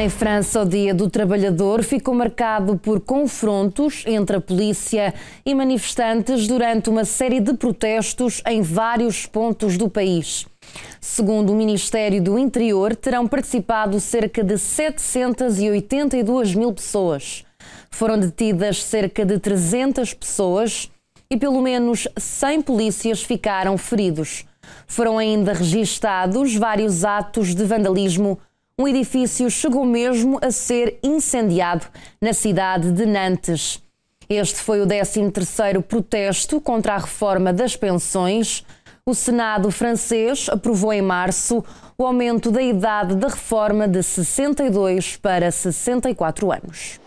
Em França, o Dia do Trabalhador ficou marcado por confrontos entre a polícia e manifestantes durante uma série de protestos em vários pontos do país. Segundo o Ministério do Interior, terão participado cerca de 782 mil pessoas. Foram detidas cerca de 300 pessoas e pelo menos 100 polícias ficaram feridos. Foram ainda registados vários atos de vandalismo um edifício chegou mesmo a ser incendiado na cidade de Nantes. Este foi o 13º protesto contra a reforma das pensões. O Senado francês aprovou em março o aumento da idade da reforma de 62 para 64 anos.